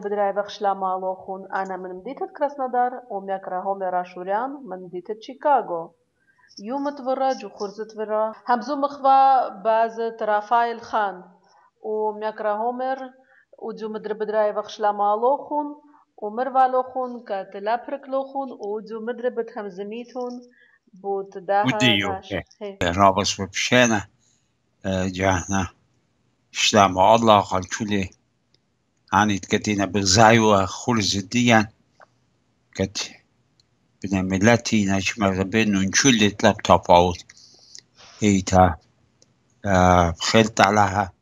Авиабedrijven Shlamalochun ana menditët Krasnodar, omja Krahomja Rashurjan, menditët Chicago. Ju më të vëra, gjukurëzë të vëra. Hamzu më khva bazët Rafael Khan, u mja Krahomer, u gju më drebedrejve Shlamalochun, u mërvalochun, ka të laprëklochun, u gju më drebet Hamzëmithun, bu të dahë... U diju, e, rabës më pëshena, gjahna, shlama Allah, kalkulli, عانت كتينا بغزايوة خول زديا كت بنا ملاتي نجمع ربنا نشل لابتوب عود هيتا خلت عليها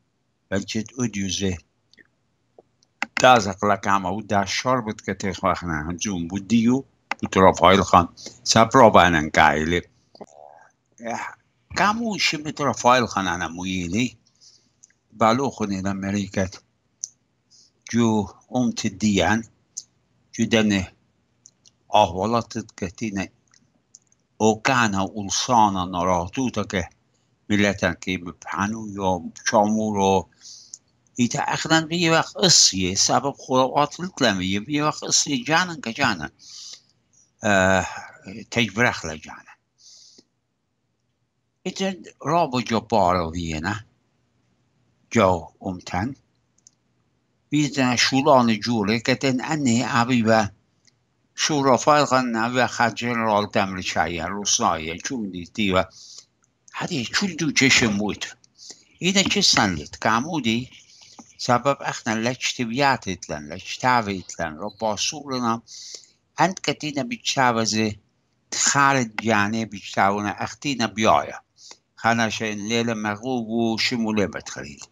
بلجت أوديوزي تازق لكام أو دا شربت كتيخ واخنا هنزوم بوديو بتروف هاي الخان سابروبا أنا نكايلي كامو شمت رفايل خان أنا مويلي بالوخني لأمريكات جو قمت الديان جو دنه ahvalat كتينة وكان ألصانا نراتوتك ملتا كي ببحانو يوم شامورو إذا أخذن بيه وقت قصية سبب خلوات الكلامية بيه وقت قصية جانا كجانا آه تجبرخ لجانا إذا رابو جبارو فينا جو أمتن بيزن كتن أني أبيبا شورافای غنا و خد جنرال دمرچایی روسنایی چون دیدی و هدی چون دو چشم بود. اینا چه سنلت کامودی سبب اخنا لچتویاتت لن لچتاویت لن رو باسورنا هند کتینا بیچاوزه خارج جانه بیچاونا اختینا بیایا خانش این لیل مغوب و شموله بتخلید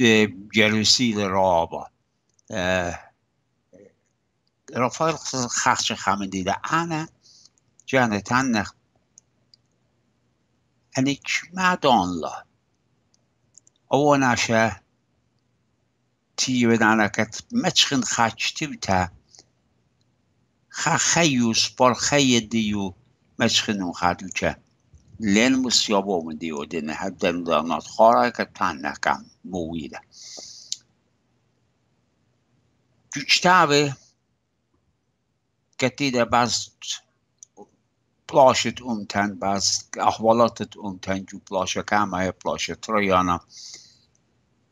این مغوبنا جلوسی رابا رافائيل خاص خامن ديدا أنا جانت أنا أنك ما دون لا. أو ناشا تي بدانا كت متشخن خاش تبتا خا خيوس بار خي ديو متشخن خادو چه لين مسيابو من ديو دين حتى ندانات خارا كتان نكام مويلة جوجتاوه كتيدة بعض بلاشت أمتن بعض أحوالات أمتن جو كامة هي بلاشة تريانا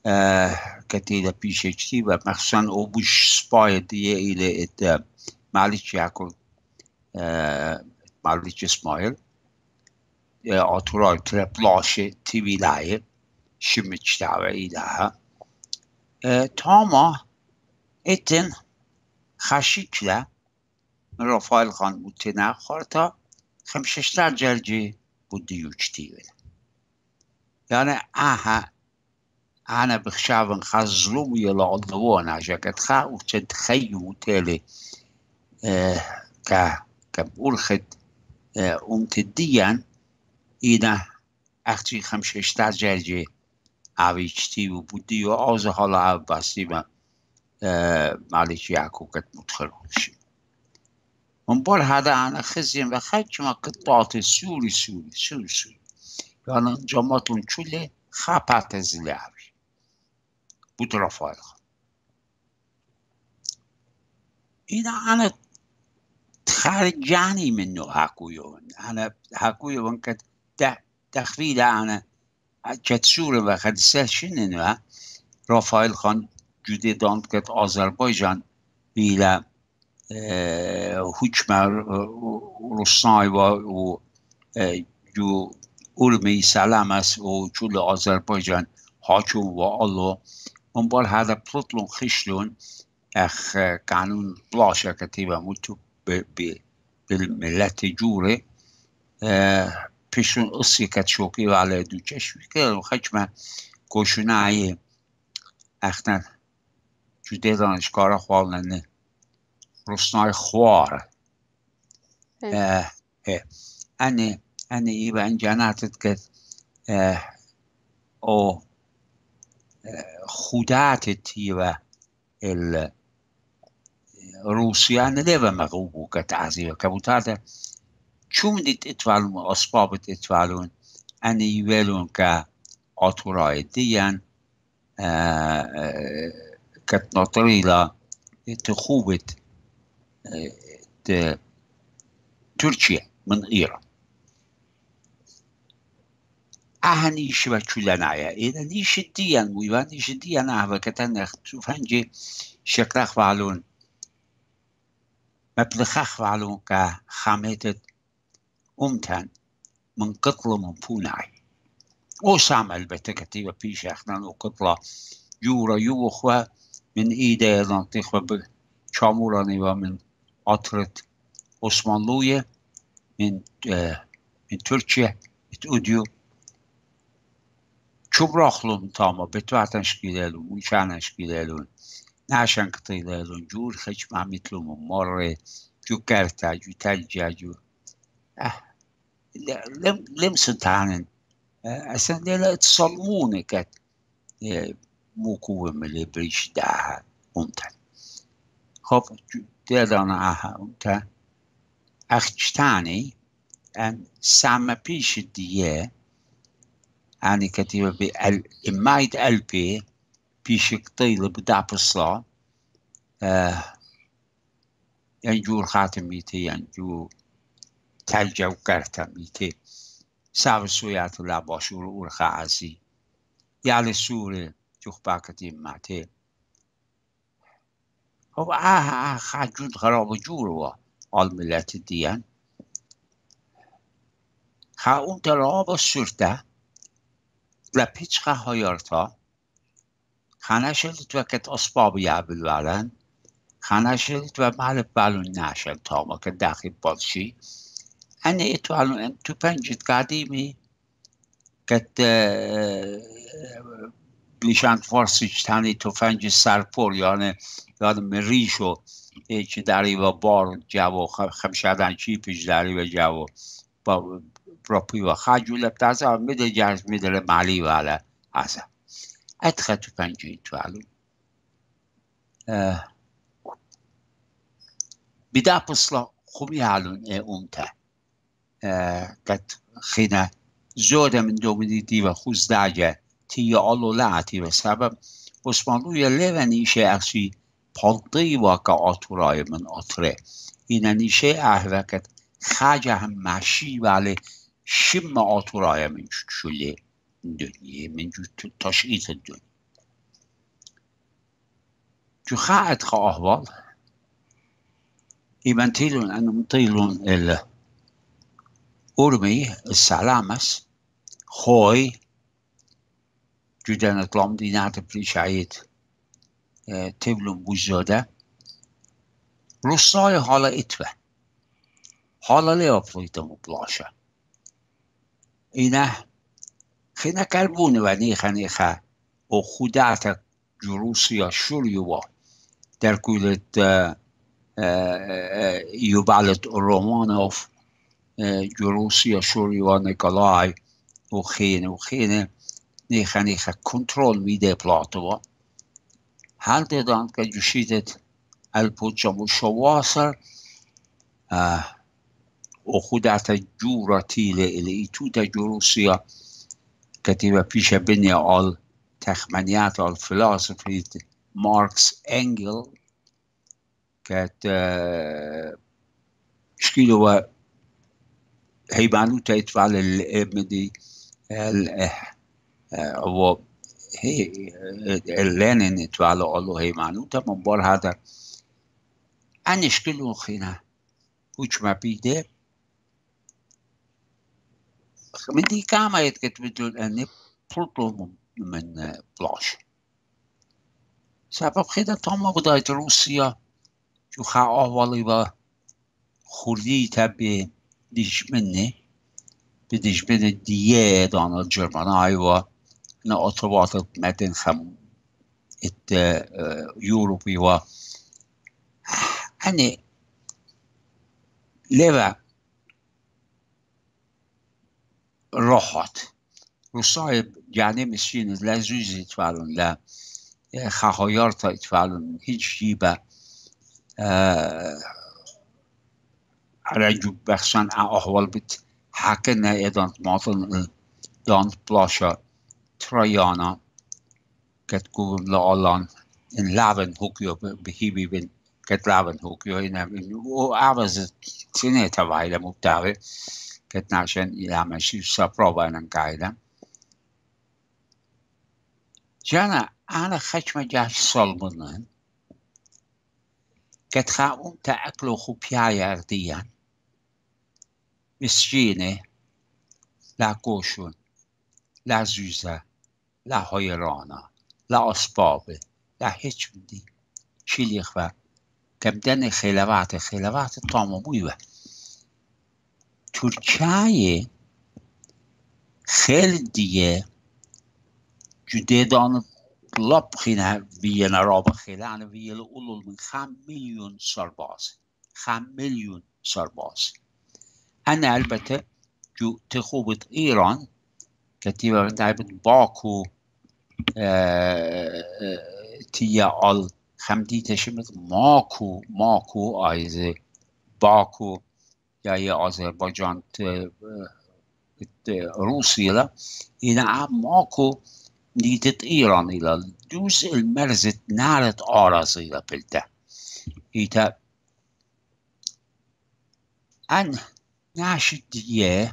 آه كتيدة بيش اجتي و مخصوصا او بوش سباي دي إلى ات معلش ياكل آه معلش otrolte plaže te vilaje, šimičtave ilaha, تاما اتن خشيكلا رفايل خان بوتنا خارتا خمششتر جلجي بودي يوجتيوين يعني أها أنا بخشاون خزلوم يلا عضوانا جاكت خا وتد خيو تالي آه كا كبورخد آه ام تديان إذا أختي خمششتر جرجي عويجتي وبودي وآزه حالا عباسي ما اه معلش يعكو كت متخلوش من بار هذا أنا خزين وخيج ما قطعت سوري سوري سوري سوري يعني جماعتون چوله خابت زلاوي بود رفايل إذا أنا تخرجاني منه هاكويون أنا هاكويون كد تخفيل أنا كت سورة وخد سلشن رافائيل خان جودي داند كت آذربایجان بيلا هوچمر روسنای و جو urmi salamas و جول آذربایجان هاچون و آلو. اون بار بلطلون خشلون اخ قانون كتيبا متو بالملت جوري پیشون pišun osi kad še okivale duče švikelo, hačme košunaji, ehne, čudedan škara hvalneni, rosnaj hvar. أنا أنا يبقى عندي أنا أعتقد أو خداتت يبقى ال روسيا نلفا مغوبو كتعزيو كبوتاتا چون دید اتفعلون اسباب اتفعلون ان يوالون كا عطوراي ديان كتنطريلا آه، آه، تخوبة آه، تركيا من إيران أهني شبه تشولنا يا إذا نيش الديان ويبان نيش الديان أهبا كتن تشوف هنجي شكراخ فعلون مبلخاخ فعلون كا خامتت أمتن من قطلة من بوناي وسام البته كتيبة بيش اخنان وقطلة جورا يوخوا من ايده نطيخ به چاموراني ومن عطرت عثمانلوية من من تركيا اتوديو چوبراخلون تاما بتوعتنش كيلالون ويشانش كيلالون نعشان كتيلالون جور خش ما مثلهم مرة جو كارتا جو تلجا جو لم لمست عن عشان لا تصلمون كات مقوم اللي بريش دعها أنت. خب دادان آها أنت. أختاني أن سامة بيش دية أنا كتيبة بقل مايد بي بيش قطيل بدع بصلا. أه ينجور خاتميتي ينجور. تلجا وكرتا ميتي ساب سويات لا باشور ورخا عزي يالي سوري جوخ باكتي ماتي هو آه آه خاجود خراب جوروا الملت الديان خا اون تراب سرته لپیچخه هایارتا. خانشلت وقت اسباب یعبل ورن. خانشلت و مال بالون نشل تاما که داخل بالشي أنا إتوالو أن تبنجد قديمي كت بلشان فارسی تانی تفنج سرپور یعنی یادم ریشو ایچ داری و بار جوو خمشادن چی پیش داری و جوو با پروپی و خجول بتازا میده جرز میده مالی والا هسا اتخه تفنج ایتوالو بدا بصلا خوبی حالون ای اونتا قد خينا زودة من دومدي ديوا خوز داجة تي ألو لاتي وسبب عثمانلو يلي نيشي أخشي پالدي واقع أطراي من أطره إنا نيشي أهوكت خاجة هم ماشي ولی شم أطراي من شلي دنيا من جو تشعيط الدنيا جو خاعد Urmi, السلامس خوي جدن اطلام دينات بليشايت تبلون بوزاده روستای حالا اتوه حالا لیا پلیتم بلاشه اینه خینا کلبونه و نیخه نیخه و خودت جروسیا شوریوا در کولت یوبالت رومانوف جروسیا شوریوا نیکالای و خینه و خینه نیخه نیخه کنترل میده پلاتوا هل دیدان که جوشیدت الپوچم و شواسر و خودت جورا تیله الی توتا جروسیا كتيبة بيشا بني على تخمنيات على الفلسفة ماركس انجل كانت شكيلو حيبانوت يدفع للمدي هو آه، هي اللانن يدفع له قال له هي معنوته من بار هذا. أنا كلو خينا وش ما بيدير دي كاما يتكت بدون أني بلطو من بلاش. سبب خیلی تمام بدايت روسيا. جو خواه آوالی با خوردي تبين. دیشمنی به دیشمن دیه دانا جرمانای و نه اتوبات مدن خم ات یوروپی و hani leva راحت روسای جانه مسکین لزوزی يتفعلون لا خهايار تا يتفعلون هیچ رجوع بخشن أهوال بت حكنا إذا ماضن دان بلاشا تريانا كتكون لعلان إن لعبن هوكيو بهيبي بن كتلعبن هوكيو هنا وأعبز سنة تبعيلة مبتعبة كتنعشان إلى مشي بانن ننكايلة جانا أنا خشمة جاش صلمنن تا تأكلو خبيا يرديان مسجينه لا كوشون لا زوزة لا هيرانا لا أسبابه لا هیچ بدی شیلیخ و؟ کمدن خلوات خلوات تاماموی و. ترکیه خیلی دیگه. جده دان لب خینه وینا رابا خیلان ویل اولول من خم میلیون سرباز خم میلیون أنا elbette ju تخوبة إيران كتيبة دايبت باكو آه، تيا أل خمدي تشمت ماكو ماكو أيزي باكو يا يا أذربيجان روسيا إلى آه ماكو نيدت إيران إلى دوز المرزت نارت أراضي إلى بلده إذا أن I should, yeah.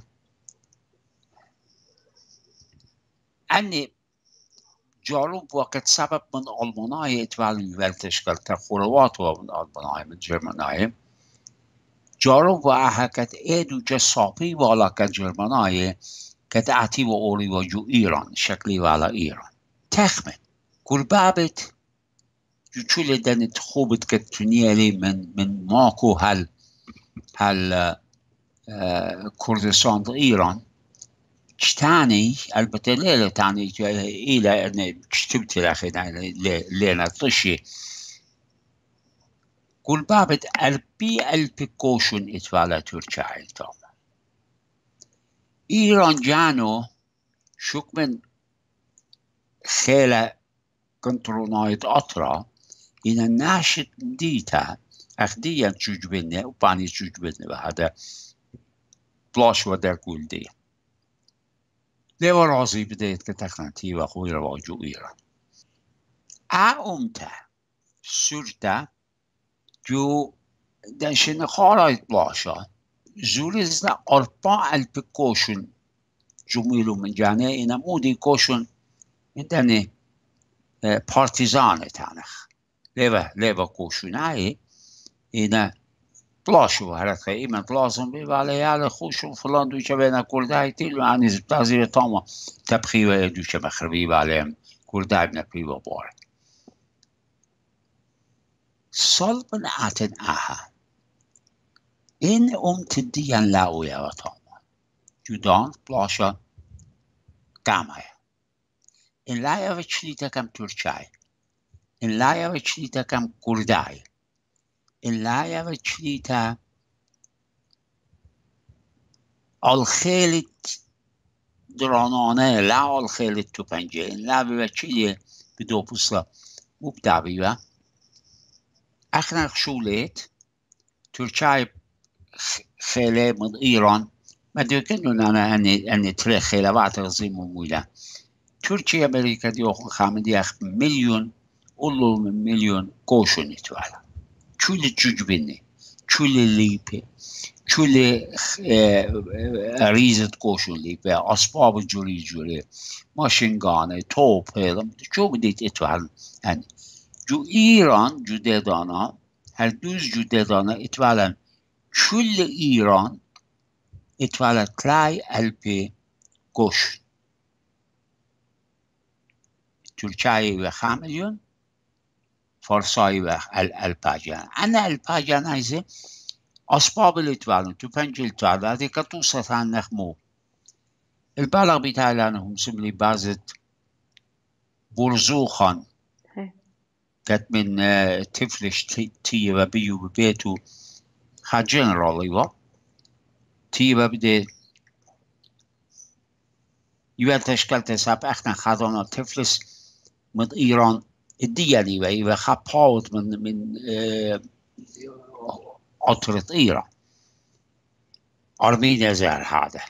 أني جارو وقت سبب من ألمانيا اتوالن ولتش قلت خروات ومن ألمانيا من جرمانيا جارو وحكت إيدو جسابي والا كجرمانيا كتعتي وأولي وجو إيران شكلي وعلى إيران. تخمن كل بابت جوشول دنت خوبت كتنيالي من من ماكو هل هل كردستان وإيران تاني البته ليلة تاني إلى أن كتبت لأخينا ليلة طشي قول بابت أربي ألبي كوشن إتفالة تركيا إلتام. إيران جانو شك من خيلة كنترونايت أطرا إن ناشت ديتا أخديا تجوج بنا وباني تجوج بنا هذا 12 guldi. Levar razi bdejt ke taħnati wa xujra wa ġuqira. A umta, surta, ju den xin kharait jitlaxa, zurizna orpa għal-pikkoxun ġumilu minn ġane, jina mudi koxun dani partizani tanax. Leva, leva koxun għaj, jina طلاشو هر خیلی من طلاشم بی ولی یال خوشم فلان دوچه به نکرده ای تیل من از تازیر تاما تبخی و دوچه مخربی ولی کرده نکری و بار سال من اتن أها این اون تدیان لعوی و تاما جدان طلاشا کامه این لعوی چلی تکم ترچای این لعوی چلی تکم کرده کردای اللايا وچليتا الخيل درانانه لا الخيل توپنجه لا بچلی بدو بوسلا مبدع بيوا اخنا خشولت تركاي خيلة من ايران ما دوكن انا اني اني تري خيلة وقت غزيم مولا تركيا امريكا دي اخو خامدي اخ مليون قولوا من مليون كوشن يتوالا چول جوجبنه چول لیپه چول ریزت کوشون لیپه اسباب جوری جوری ماشینگانه توپه چو بدید اتوال yani جو ایران جو ددانا هر دوز جو ددانا اتوالا چول ایران اتوالا تلای الپی گوش. ترکیه و خملیون forsøyver alpagian. Anna alpagian eise asbabili tvarun, tüpencil tvarun, adi katu سطحان نخمو البالغ بیتالان هم سملی بازت برزوخا کت من تفلش تيبا بيو خا جنرالی و تیه و بدي یوه تشکل تساب إحنا خادانا تفلس من ایران الديالي يبقى خابهاوت من من عطرة إيرا Armenia زار هذا.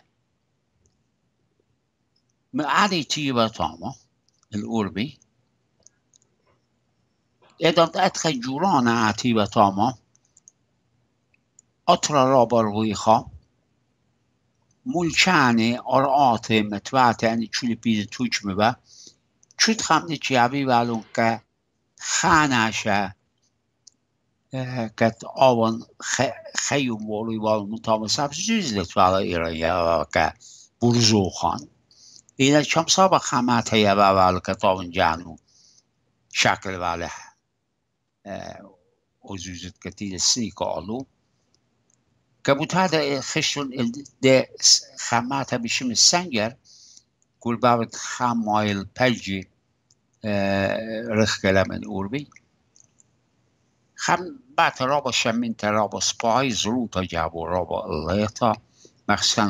علي تيبا طاما الأوربي. إذا أدخل جورانا تيبا طاما أطرى رابر ويخا ملشاني آرآت متواتي أني يعني تشولي بيزي توجمي مبه ba. Chut خمنی چی ابی ولون که خانشه که آوان خیلی مولی وال مطابق سبز جزلت والا ایران یا که برزو خان اینه چم سابق خمت هیا و ول که تاون جانو شکل واله وجوزت كتير سي قالوا كبوت هذا خشون ده خماتها بشم السنجر كل بابت خمايل بلجي رخ من أوربي خم بعد رابا شمين ترابا سباي زروتا جابو رابا الليطا مخصوصا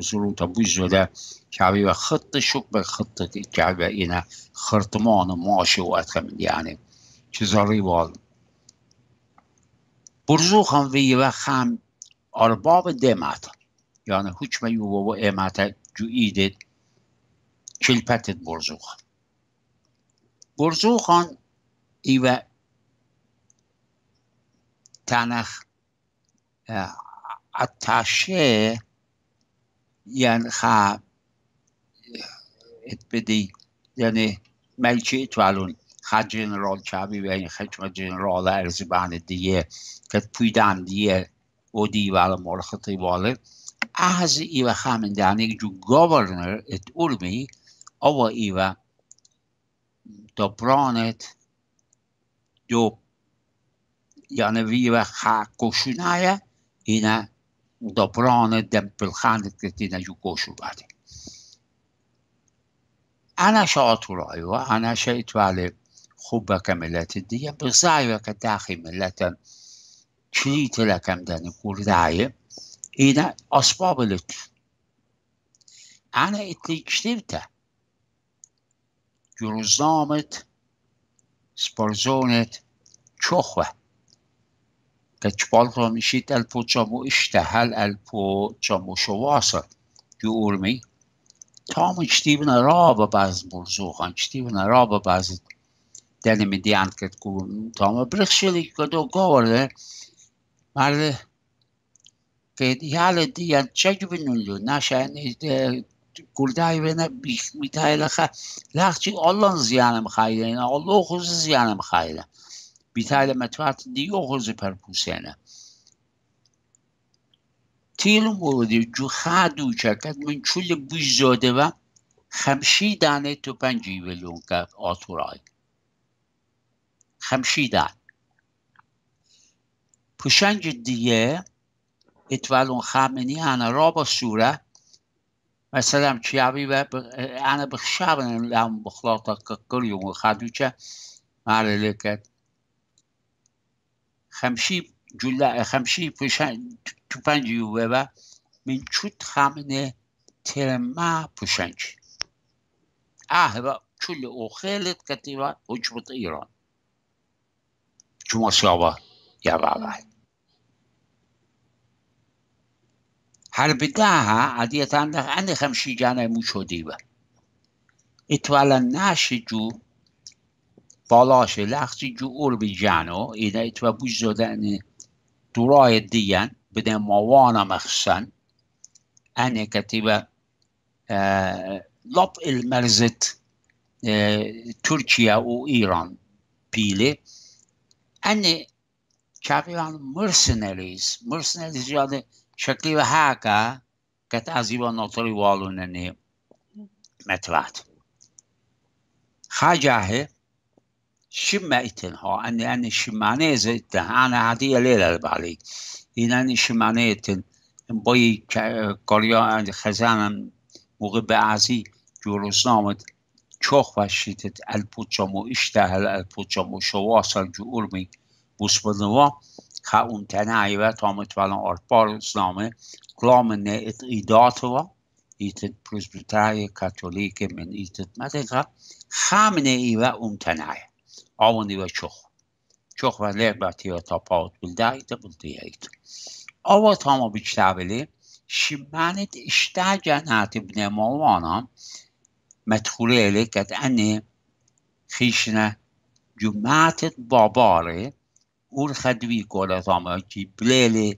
زروتا بوزودا كابي خط بخط كابي إنا خرطمان ماشي وأتخم يعني چزاری وال. برزو خان وی و خم ارباب دمت یعنی هیچ و برزو خان برزو خان ایوه تنخ اتشه یعنی خا ات بدی یعنی ملچه اتوالون خد جنرال چابی و این جنرال ارزبان دیگه که پویدن دیگه و دیوال مرخطی از ایوه خامندانی جو گورنر ات ارمی Ovo iba dopronet do Janevieva Hakoshunaya هنا ودبران الدم بالخانة التي يقوشوا بعد أنا شاطر أيوة أنا شئت على خبة كملات الدية بصايا كتاخي ملة شريت لكم ده نقول داية هنا أسباب أنا اتلي كشتبته سپارزونت چخوه. که چپالتا میشید الپو چامو اشتهل الپو چامو شواصل جو ارمی تا مجتیبنا رابا باز برزوخان چتیبنا رابا باز denne med de anket kun tama brixili kodo gore maar ke yale di an chajbinulu nashan kuldai bena bitayla kha laxchi Allah ziyanım khayla Allah khuz ziyanım khayla bitayla matwat di khuz per pusena تیلم بودی جو خادو چکت. من چول بوش زاده و خمشی دانه تو پنجی بلون که آتورای. خمشیدن پوشنج دیگه اتولون خامنی انا رابا سوره مثلا چیابی و انا بخشابن لهم بخلاطة كل يوم خادوچه معلله كد خمشي جلا خمشي پوشن توپنج یوه و من چوت خامنه ترما پوشنج اه و چول او خیلت کتیوا حجبت ایران جمعصابة يا بابا هر بداها عديت عندك عندي خمشي جانا موشو ديبا اتوالا ناشي جو بالاش لخصي جو قربي جانو إذا اتوا بوش زودان دراي ديان بدن موانا مخصن أنا كتبا آه لب المرزت آه تركيا وإيران بيلي أني كافيان mercenaries mercenaries يعني شكلي هاكا كت أزيبا نطري والون أني متوات خاجاه شما إتنها أني أني شمانة زيتها أنا هدية ليلة بالي إن أني شمانة إتن بوي كوريا خزانم موقع بعضی جورسنامت çok vahşetet el puçamu iştehel el puçamu şovasal cu خاون تنای و تامت بلان آرپار اسلامه کلامن ات ایدات و ایتت پروزبرتای کاتولیک من ایتت مدقا خامنه ای و اون تنهای آونی و چخ چخ و لربتی و تا پاوت بلده ایت بلده ایت آوا تاما بیچتاولی شمانت اشتا جنات ابن مولانا مدخوله الی کت انه خیشنه جمعت باباره اور خدوی کولت آما کی بلیل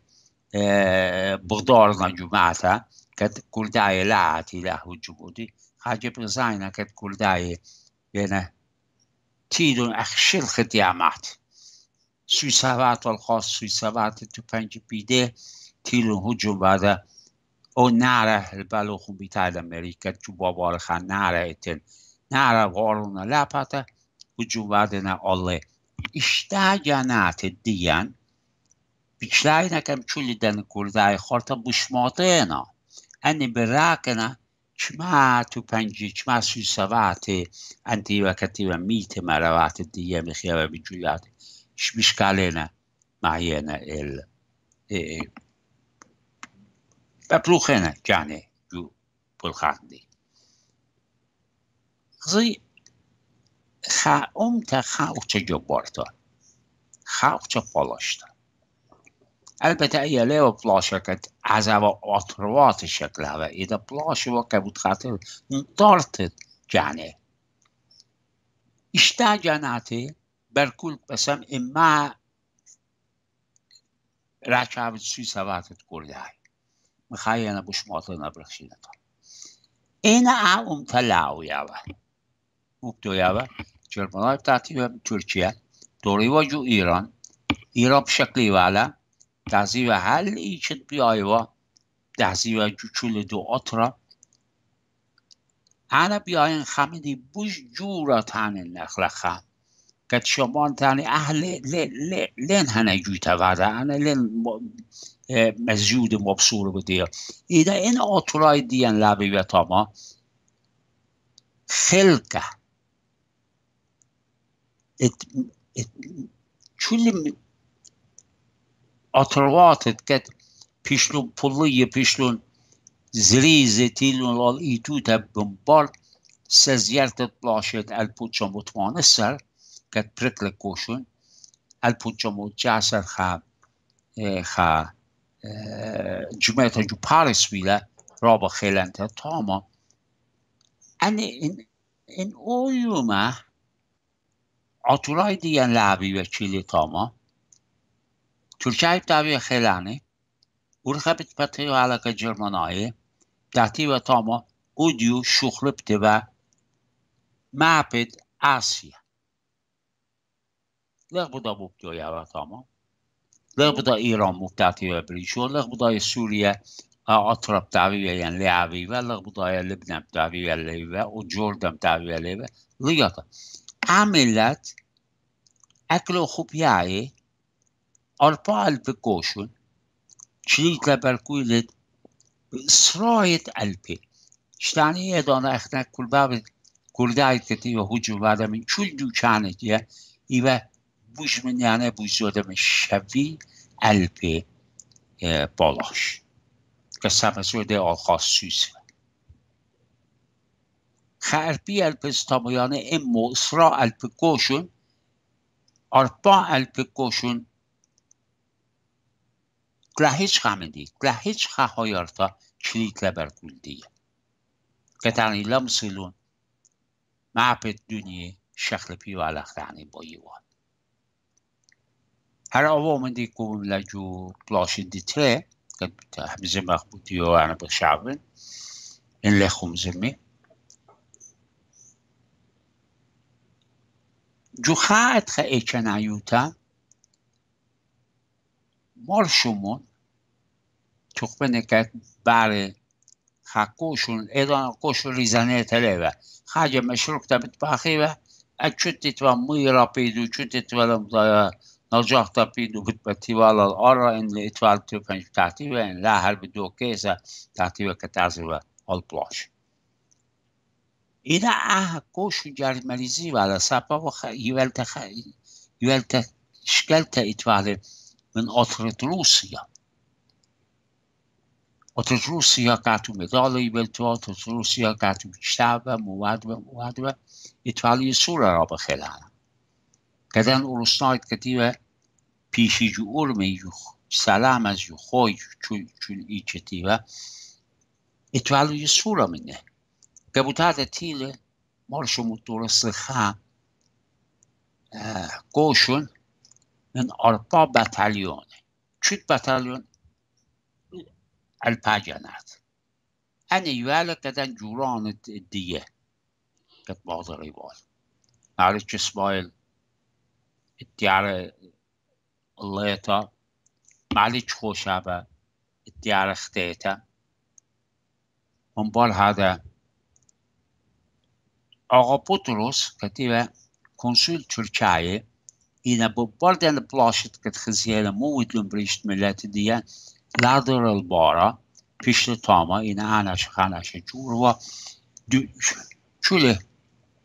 بغدار جمعتا كانت كل داية لعتي له جبودي حاجة بزاينة كانت كل داية بينا تيدون أخشل خديامات سوی سوات والخاص سوی سوات تو پنج بیده تیلون هجوم بعد او نره البلو خون بیتاید امریکا جو بابار خان نره اتن نره وارون لپته هجوم بعد نه الله işte جنات دیان بیشتر کم چولی دن کردای خورتا بشماتینا اني براكنا چما تو پنجی چما سوی سوات انتی و کتیبا میت مروات دیگه مخیابه بجویات مش علينا امتا خاوچه جبارتا خاوچه پالاشتا البته ایا لیو پلاشکت از او اطروات شکل هوا. ایده پلاش و که بود خاطر دارتت جانه. اشتا جاناته بركل بسم إما ركب سوی سواتت کرده های. مخیانه بش ماطنه برخشینه تا این اعوم تلاو یاوه مبتو یاوه جرمانای بتاعتی ترکیه دوری و جو ایران ایران بشکلی والا دازی و هل بیای و دازی و جو چول دو اطرا انا بیاین خمیدی بوش جورا تانین نخلخم قد شمان تاني أهل لين هنا جوتا بعد أنا لين مزجود مبصور بدير إذا إن أطراي ديان لابي بتاما خلقة ات ات چولی أطروات كت پیشلون پلیه پیشلون زریزه تیلون لال ایتو تبنبار سزیرت بلاشت الپوچا مطمئن سر kad preklekošun al punčamo časar ha ha جمعه جو پاریس ویله رابا خیلنته تاما ان این این اویوما اتورای دیان لعبی و چیلی تاما ترکیه داوی خیلانه ورخبت بطیو علاقه جرمانایی داتی و تاما اودیو شخلبته و مابد آسیا leg bu da mubtoja tama. leg bu da İran mubtatiye بريشو leg bu da Suriye أطرب تعبية لاعبي leg bu da لبنان تعبية ليبا وجوردن تعبية ليبا عملت أكلو خبيعي أربعة البكوشن شليت لبركولت سراية قلبي شتعني يدانا اخنا كل باب كل داعي كتير هجوم بعد من شل جو كانت يا إيبا buźmieniane buździodem شبی الپی بالاش. که زوده آقا سوس خربی الپستامایان امو اسرا الپکوشون اربا الپکوشون. گلهیچ خمدی گلهیچ خواهیارتا کلیت لبرگول دیگه که تانی لمسلون معبد دنیا شخل پیو علختانی با یوان Här avommen la ju blashin di tre قد حمزة مخبوطيو أنا بشعبن إن لخم زمي جو خاعت خا إيشان عيوتا مال شمون تخبنه كات باري خا كوشون إيضا كوشون ريزانية تليبا خاجة مشروك تبت باخيبا أتشتت وميرا بيدو شتت ولم نرجع تبيدو بالتيوال الأرى إن لإتوال تبنج تعتيبا إن لا هل بدو كيسا تعتيبا كتعزيبا البلاش ماليزي ولا سابا وخ يولت خ يولت شكلت إتوال من أطرة روسيا أطرة روسيا كاتو مدالي بلتو أطرة روسيا كاتو كتابة مواد مواد إتوالي سورة رابا خلانا كدن أورسنايت كتيبة بيشي جو جو سلام از جو خوي چون چون ای كتيبة اتوالو يسورة منه. que buttate tile morshu mutura së kha koshën në arpa batalione. Qytë batalion? الباجانات أنا يوالك كدن جوران الدية كت بعض الريوال معرفش إسماعيل الديارة الليطة معلش خوشابة الديارة ختيتة من بال هذا أغابوتولوس كتبها كونسول تركيا إن ببردن بلاشت كت خزيانا موت لنبريشت ملات دي لادر البارا بيشت تاما إن أنا شخانا شجوروا شله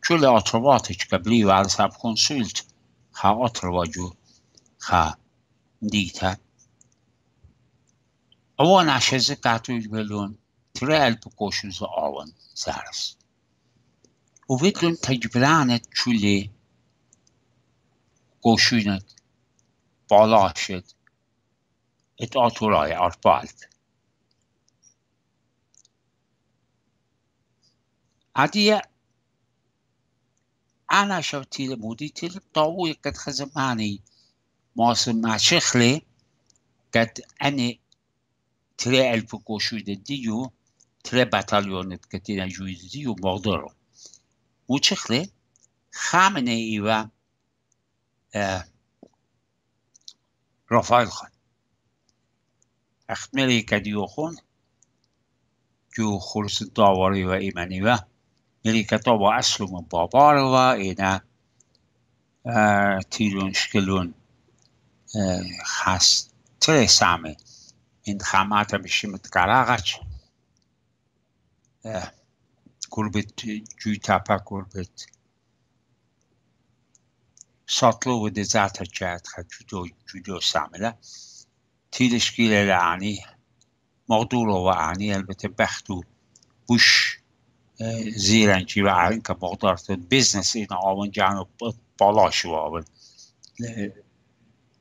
شله أطرباتج قبلي وعلى سب كونسولت خا أطرواجو خا ديتا أوان عشزك عتوج بلون ترى البكوشن زارون زارس увидлун тажбиранет чули гошунет балашет اتاتولاي اربالت عادية أنا شوتي لمودي تل طوي قد خزماني. مواسم مع شخلي قد أني تري ألف كوشو ديو تري باتاليون قد ديو مغدرو. Xeħli xamene iwa رافائل خان اختمری کدیو خون جو خلص داوری و ایمانی و ملی کتاب اصل من بابار و اینا تیلون شکلون خاص تره سامه این خامات قربت جوی تاپا قربت ساطلو و دزات جات خد جدو جدو ساملة تيلشكيل العاني موضوع وعاني البته بختو بوش زیرن چی و عین که مقدار تو بیزنس این آون جانو بالا شو آون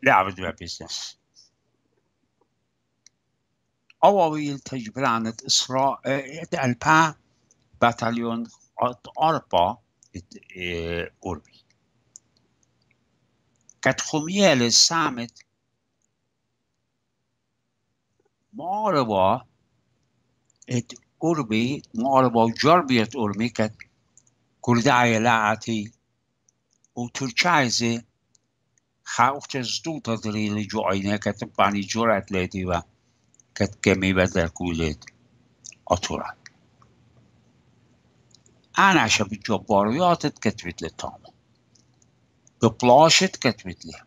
لعبد و بیزنس أواويل تجبرانة إسراء البا باتاليون أربعة أوربي كتخميل السامت معربة ات أوربي معربة جربية أورمي كت كردعي لاعتي وترشايزي خاوخت زدوتا دريلي جوعينة كتباني جرات ليدي و كت كمي بدل كوليت أطورا للطعم ببلاشت كتبت لي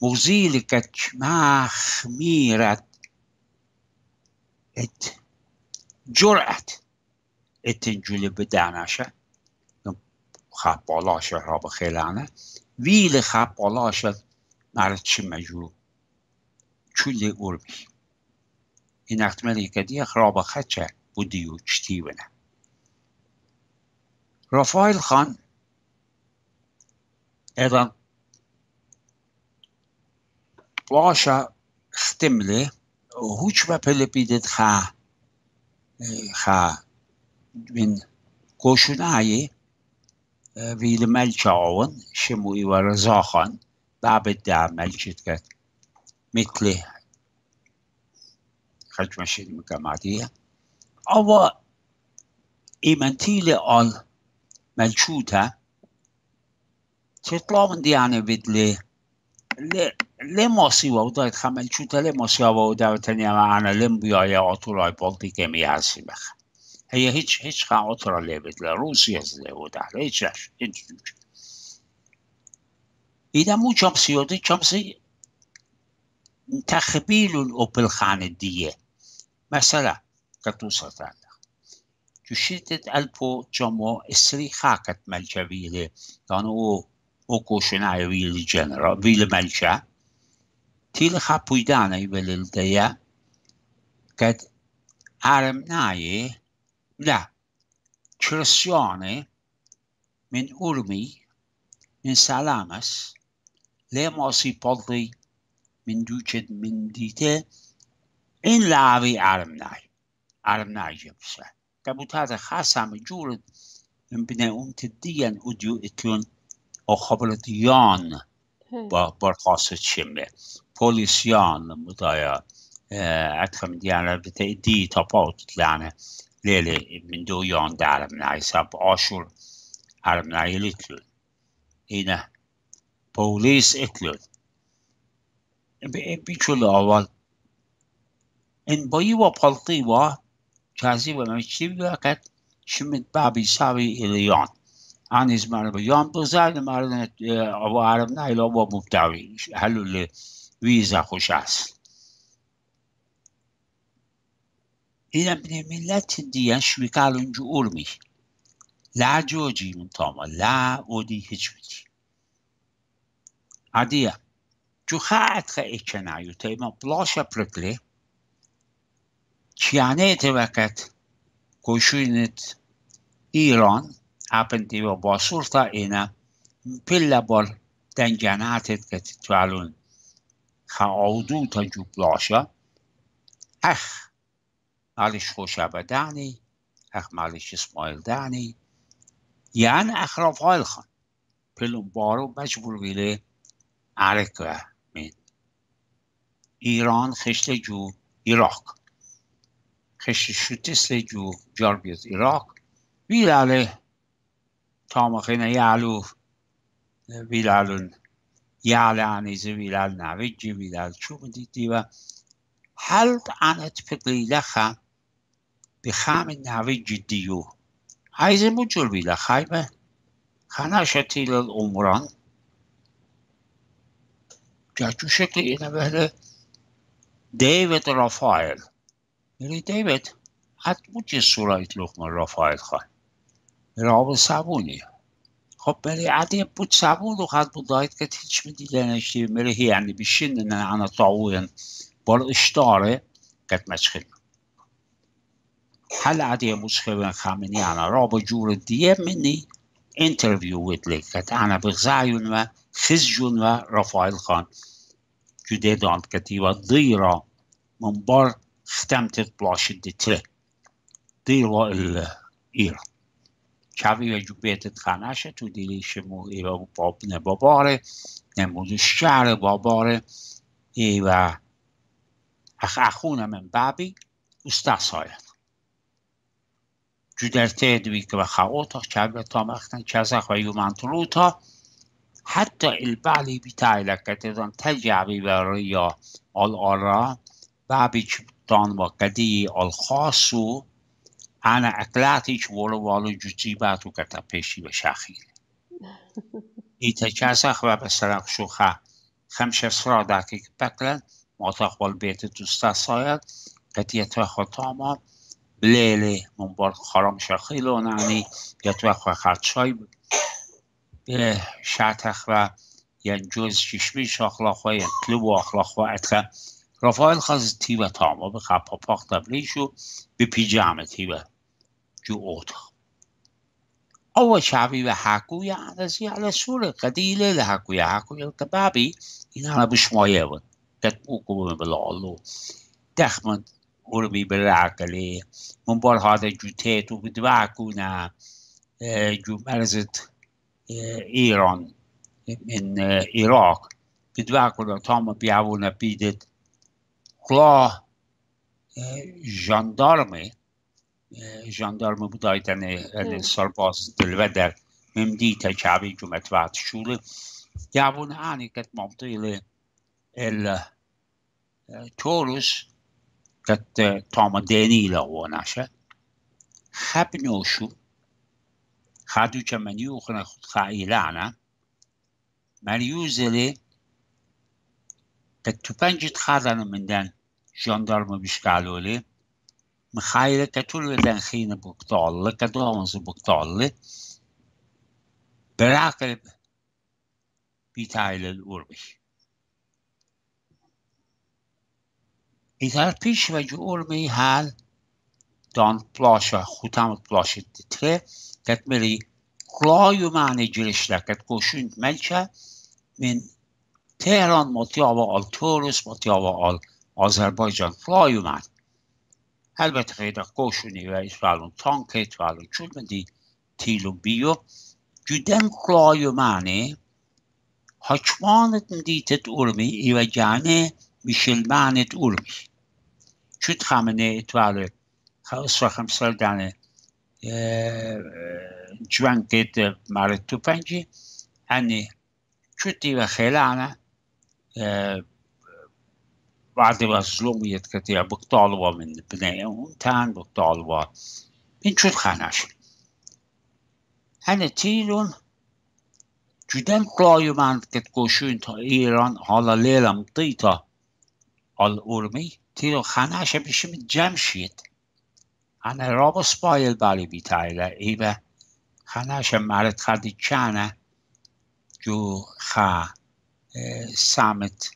وزيلي كتش ما خميرت ات جرأت اتنجولي بداناشا خاب بالاشا راب خيلانة ويلي خاب بالاشا نارت شمجو چولی قربی این احتمالی که دیگه خراب خچه بودی و چتی بنا خان ايضا باشا ختملي وهوش بابل بيدت خا خا من كوشناي في الملشاون شمو إيوا رزاخان بابد دا ملشت كت مثل خرج مشي المجامعاتية أو إيمانتيلي آل ملشوتا تطلع من ديانة بدلي ليه ماسي وودايت خمل شوتا ليه ماسي وودا وتنيا معنا لم بيايا أطوراي بولتي كمي هاسي بخ. هي هيش هيش خا أطورا ليه بدلا روسيا زلي ودا هيش هيش هيش إذا مو جمسي ودي جمسي تخبيل الأوبل خان الدية مثلا كتوسة تانا جشيتت ألبو جمو إسري خاكت ملجبيلي كانوا o koşuna vili genera vili melcha til khapuidana ivel daya kad armnaye la crescione min urmi min salamas le mosi podli min ducet min dite in lavi armnay Armnay jebsa kabutata khasam jurd بنا اون تديان اوديو اتلون او خبرت يان با برخاصة شمه بوليسيان مدايا أكثر من ديانا بتا دي تابوت لعنة ليلة من دو دارم نعي ساب عاشور عرم نعي لتلون هنا بوليس اتلون بیچول اول این بایی و پلقی و چازی و مشتی بکت شمت بابی ساوی الیان آنیز مار بیان بزرگ مار او عرب نیلا و مبتوی حلول ویزا خوش است این ابن ملت دیگه شویکال اونجو ارمی لا جوجی من تاما لا اودی هیچ بدی عدیه جو خاعت خا تیما بلاشا برکلی چیانه توکت کوشوینت ایران اپنتی و با سلطه اینا پلا بال دنجاناتت که تتوالون خاودو تا جو بلاشا اخ مالش خوشا بدانی اخ مالش اسماعیل دانی یعنی اخ رفایل خان پلون بارو مجبور بیله عرکه من ایران خشت جو عراق خشت شوتست جو جاربیت عراق ویلاله تامخینه یعلو ویلالون یعل عنیزه ویلال نویجی ویلال چوب دیدی و حلق عنت پقلیله خم بخام نویجی دیو. عايزة مجر بلا خايبة خنا شتيل الأمران جاتو شكل إنا بهله ديفيد رافائيل ديفيد حد مجي الصورة يتلوك من رافائيل خان راب صابوني خب ملي عادي بود صابون وخد بضايت كت هيش مدي لنشتي ملي هي يعني بشين إن أنا طاوين بار اشتاره كت مشخل. هل عادي مشخل خامني أنا راب جور ديه مني انترفيو ويتلي كت أنا بغزايون ما خزجون و رافائيل خان. جديدان كتيبة ضيرة من بار ختمت بلاش دتره ضيرة الإيران چاوی و جو بیتت خانشه تو دیلی شمو ایوا باب نباباره نمود باباره ایوا اخ اخونه من بابی استاساید جو در تدوی که بخاوتا چاوی تا مختن چزخ و یومنتلوتا حتى البعلي بتاعي لك تدان تجعبي بريا تان وكدي الخاصو أنا أكلاتيش ولو والو جتيباتو كتا بيشي بشاخيل إيتا جازخ و بسرق شوخا خمسة سرا داكي بكلا ما تقبل بيت دوستا سايد كتي يتوخو تاما بليلي من بار خرام شخيلو نعني يتوخو خرچاي شاتخ و ین جز ششمی شاخلاخ و ین کلوب و اخلاخ و اتخا رافائل خاص تیبه تاما به خب خپا پاق تبلیشو به پیجامه تیبه جو اوتا أول شعبي بحاكوية على زي على سورة قديلة لحاكوية حاكوية الكبابي إن أنا بشماية ون تتبوكو من بلعلو تخمن قربي بالرعك لي من بار هاده جو هذا جوتات اکونه جو مرزة إيران من إيراق اکونه تاما بیاونه بیدت كلا جاندارمي جاندارم بودايتن السرباز دلودر ممدي تشعبي جمعت بعد شولة يعبون آني كت ممطيلة التورس كت تاما دانيلا وناشا خب نوشو خادو که منیو خنا خود خائلانه منیو زلی که تو پنجت خادن مندن جاندارم بشکالولی مخايلة كتول بدن خينا بقطال كدوامز بقطال براقب بيتايل الأوربي إذا پیش و جو أورمي هال دان بلاشا خوتامت بلاشا تتره كانت ملي كلايو معني جريش لكت كوشنت ملشا من تهران مطيابا آل تورس مطيابا آل آذربایجان كلايو معني البته غیر کوشونی و ایش فعلون تانکت فعلون چون مدی تيلو بيو جدن قلايو ماني حكمانت نديتت أورمي إيوا جاني مشلمانت أورمي شو تخامنه اتوالي خلاص رقم سال دانه جوانكت مارت تو پنجي أني شو تيوا بعد مظلومیت که بطالوا من بناهم تان بطالوا من شو خاناش هنه تیلون جدن قلایو من که گوشون تا ایران. حالا لیلم دیتا. al urmi tiro خاناش بشم جمشید انا رابو سپایل بالی بیتایله ایبه خاناش مرد خدی چانه جو خا سامت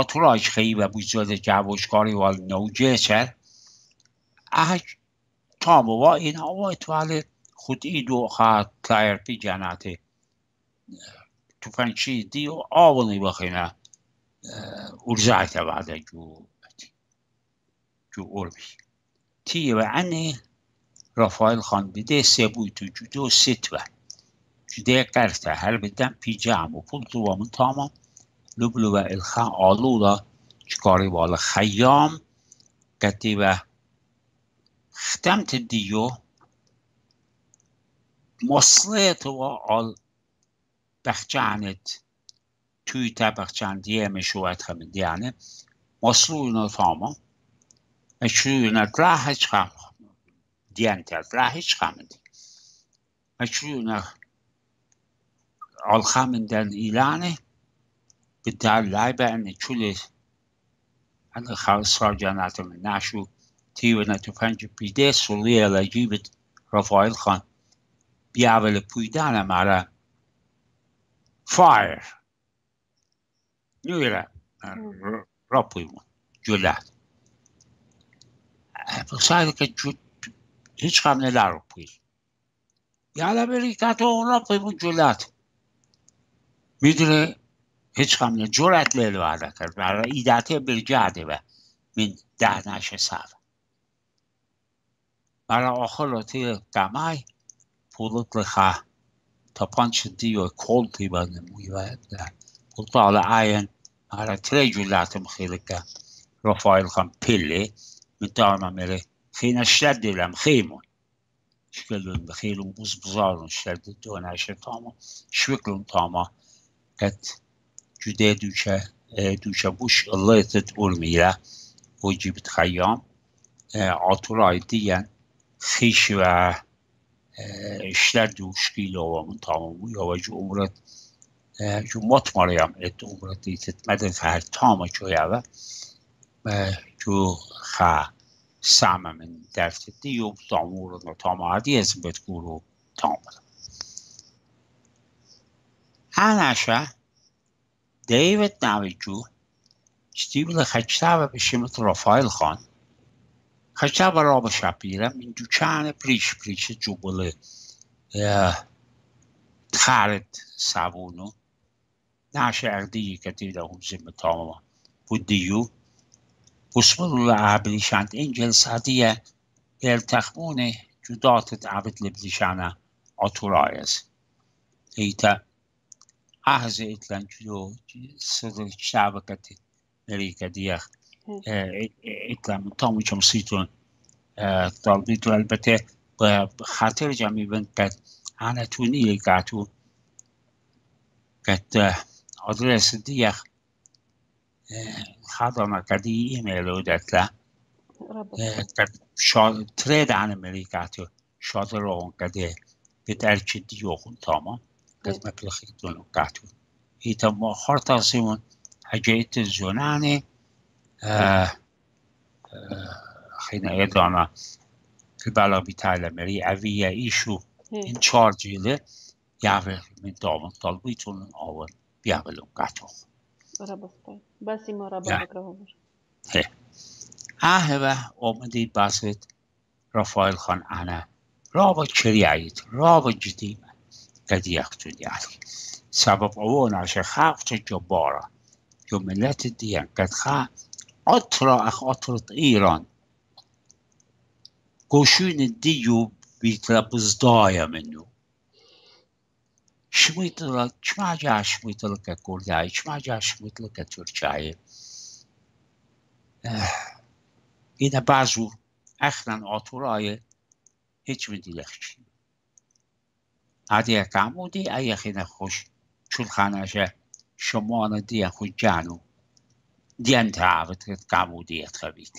آتوراج خیلی و بوزاد جوشکاری و نوجه چر اج تام و اتوال خود ایدو خواهد کلایر پی جناتی تو فنچی دیو آونی بخینه ورزعت بعد جو جو أوربي تي وعني رافائيل خان بده سبويتو جدو ستوة جده قرته هر بدن پیجام و پول تو من و الخان آلولا چکاری بالا خیام و ختمت دیو مصلت و آل بخجانت توی تا بخجان دیه مشوات خمین دیانه مصلو تاما مشروعنا راح خام ديانتا خامدي مشروعنا الخامن دان إيلاني بالتالي لايبا أن تشولي أنا خالص جانات من ناشو تيونا تفنج بيدي سوليا لجيبت رفائيل خان. بيعمل بويدانا مرا فاير نويرا رابويمون جولات pensare che هیچ غم نلارو پویل یالا امریکا تو اونا پوی جلات می‌دونه هیچ جرأت لیلو علا کرد. برای ایداته برجاده و من ده سر. برای آخر رو تی دمای پولت لخا تا پانچ دیو کولتی با نموی و پولت على عین برای تری جلات مخیلی که رفایل خم پله متاعنا مره خينا شد لم خيمون شكلون بخيلون بوز بزارون شد دون تاما شوكلون تاما كت جده دوشة دوشة بوش الله تتقول ميرا وجيبت خيام عطوراي ديان خيش و اشتر دوشكيلو ومن تاما ويا وجو عمرت جو مات مريم ات عمرت ديتت مدن فهر تاما جو يابا جو خا samma men därför det är ju de بتقولوا تعمل هنشا ديفيد ناويجو اشتيبل خجتابة بشمة رافائيل خان. خجتابة رابا شابيرا من دوچان بريش بريش جوبل تخارد سابونو ناشا اردي كتير هم زمة تاماما بوديو وصلوا لعبليشانت انجل سادية يلتخمونه جدات عبد لبليشانا عطورايز هيتا أهز إتلان جدو صدر شعبكة أمريكا ديخ إتلان مطامي شمسيتون طالبيتو البته بخاطر جمعي بند كد أنا توني لقاتو كد أدرس ديخ خدمة كدي إيميل ودتلا شاد تريد عن أمريكاتو شادرون كده بترچ ديوخون تاما قد مبلغي دونو كاتو إيتا مؤخر تاسيمون حاجات الزناني خينا يدانا البلا بتاعي مري أويا إيشو إن شارجي له يعمل من دامن طلبيتون أول بيعملون كاتو ربطي بس ما ربطك رهومر أهبة أمدي باسط رافائيل خان أنا رابط شريعيت رابط جديمة قد يقتل يعني سبب أول عشان خافت جبارة جو ملت الديان قد خا أطرا أخ أطرت إيران قوشون الديو بيتلا بزدايا منه شميتلا چما جا شميتلا كرداي چما جا شميتلا كتركاي اینا بعضو اخنا آتورای هیچ من دیلخچی عادی هەریەکە هەموودی ئەیەخی نەخۆش چولخانەژە شمۆنە دیە خۆی جان و دیان تەعاوت کرد کام و دیەتخەبیت.